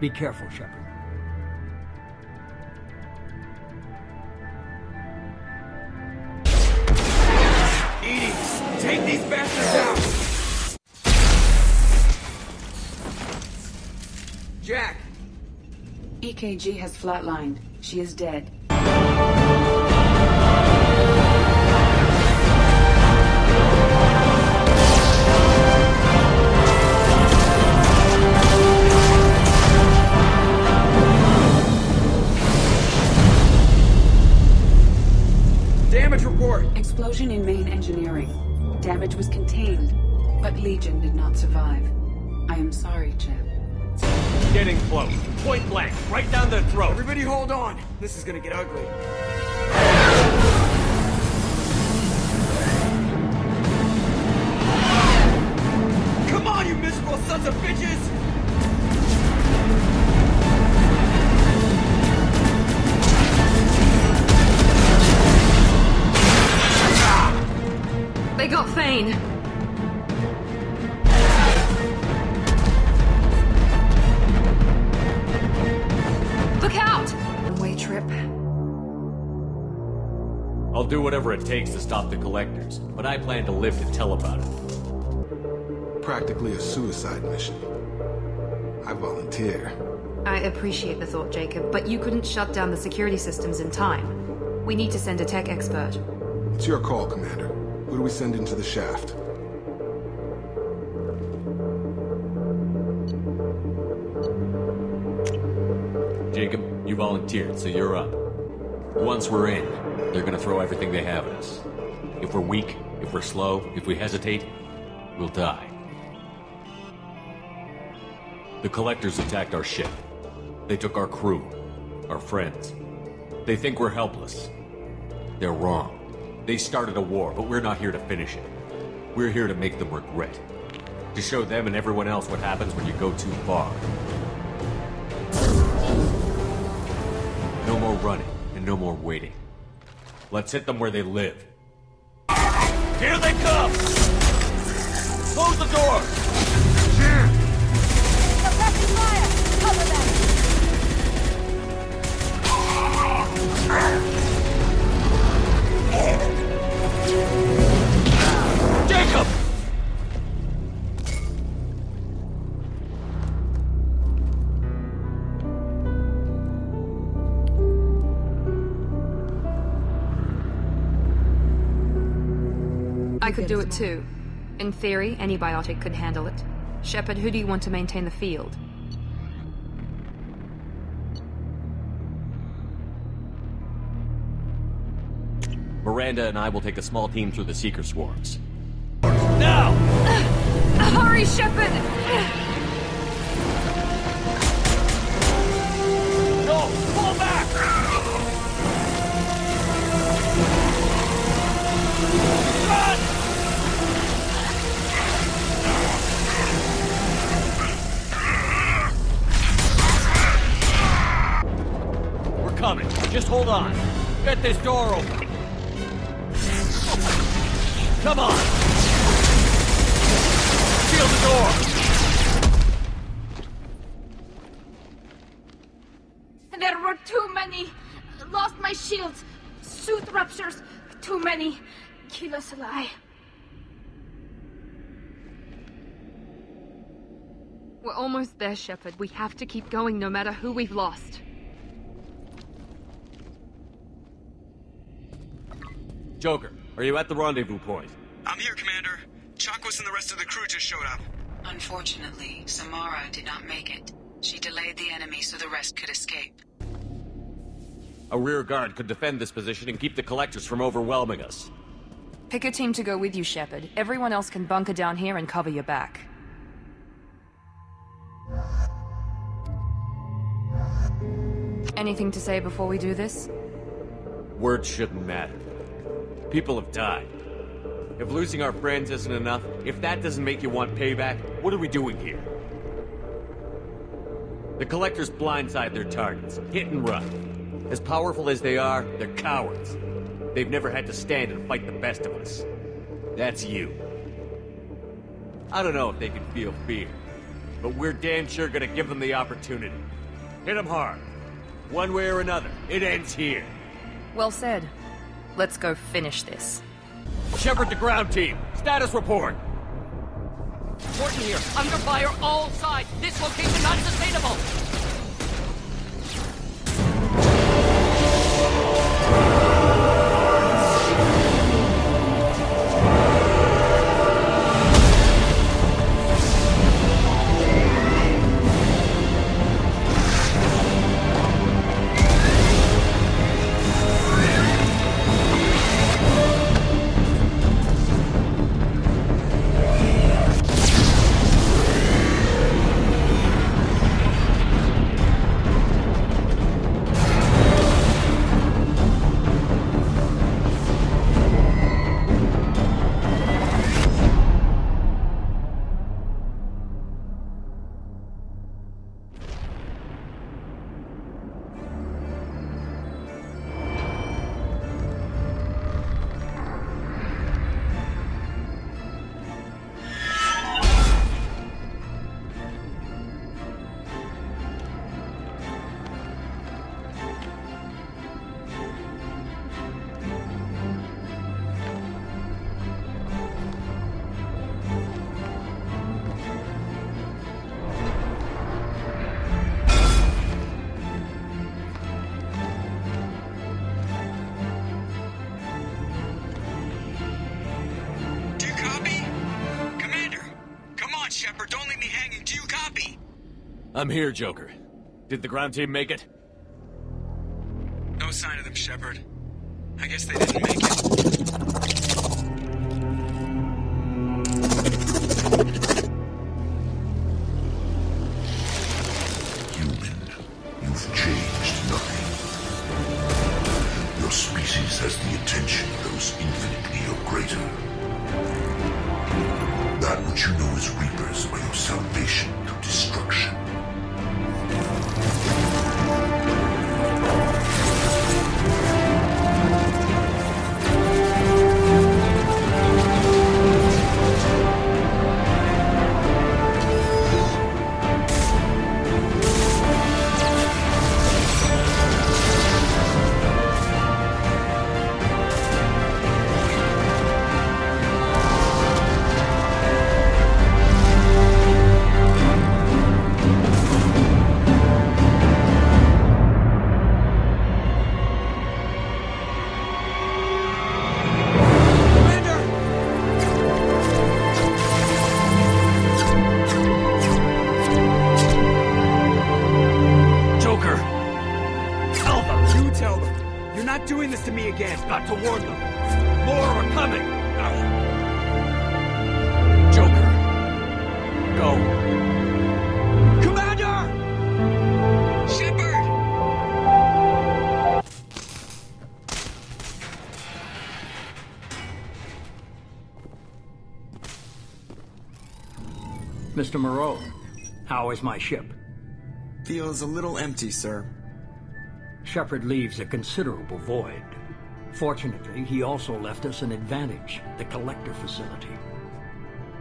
Be careful, Shepard. EDI, take these bastards out! Jack! EKG has flatlined. She is dead. But Legion did not survive. I am sorry, Chip. Getting close. Point blank. Right down their throat. Everybody hold on! This is gonna get ugly. Come on, you miserable sons of bitches! Do whatever it takes to stop the collectors, but I plan to live to tell about it. Practically a suicide mission. I volunteer. I appreciate the thought, Jacob, but you couldn't shut down the security systems in time. We need to send a tech expert. It's your call, Commander. Who do we send into the shaft? Jacob, you volunteered, so you're up. Once we're in, they're gonna throw everything they have at us. If we're weak, if we're slow, if we hesitate, we'll die. The Collectors attacked our ship. They took our crew, our friends. They think we're helpless. They're wrong. They started a war, but we're not here to finish it. We're here to make them regret. To show them and everyone else what happens when you go too far. No more running, and no more waiting. Let's hit them where they live. Here they come! Close the door! I could do it too. In theory, any biotic could handle it. Shepard, who do you want to maintain the field? Miranda and I will take a small team through the Seeker swarms. Now, Hurry, Shepard! No! Fall back! Hold on. Get this door open. Come on! Seal the door! There were too many. Lost my shields. Suit ruptures. Too many. Kill us alive. We're almost there, Shepard. We have to keep going no matter who we've lost. Joker, are you at the rendezvous point? I'm here, Commander. Chakwas and the rest of the crew just showed up. Unfortunately, Samara did not make it. She delayed the enemy so the rest could escape. A rear guard could defend this position and keep the collectors from overwhelming us. Pick a team to go with you, Shepard. Everyone else can bunker down here and cover your back. Anything to say before we do this? Words shouldn't matter. People have died. If losing our friends isn't enough, if that doesn't make you want payback, what are we doing here? The Collectors blindside their targets, hit and run. As powerful as they are, they're cowards. They've never had to stand and fight the best of us. That's you. I don't know if they can feel fear, but we're damn sure gonna give them the opportunity. Hit them hard. One way or another, it ends here. Well said. Let's go finish this. Shepard to ground team. Status report. Mordin here. Under fire all sides. This location not sustainable. I'm here, Joker. Did the ground team make it? No sign of them, Shepard. I guess they didn't make it. To warn them. More are coming. Joker. Go. Commander! Shepard! Mr. Moreau, how is my ship? Feels a little empty, sir. Shepard leaves a considerable void. Fortunately, he also left us an advantage, the Collector facility.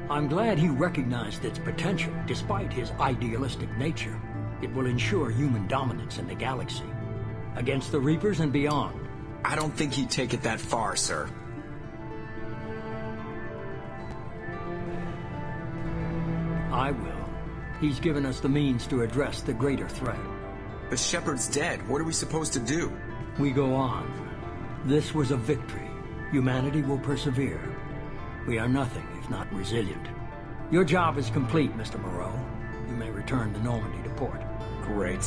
I'm glad he recognized its potential despite his idealistic nature. It will ensure human dominance in the galaxy. Against the Reapers and beyond. I don't think he'd take it that far, sir. I will. He's given us the means to address the greater threat. The Shepard's dead. What are we supposed to do? We go on. This was a victory. Humanity will persevere. We are nothing if not resilient. Your job is complete, Mr. Moreau. You may return to Normandy to port. Great.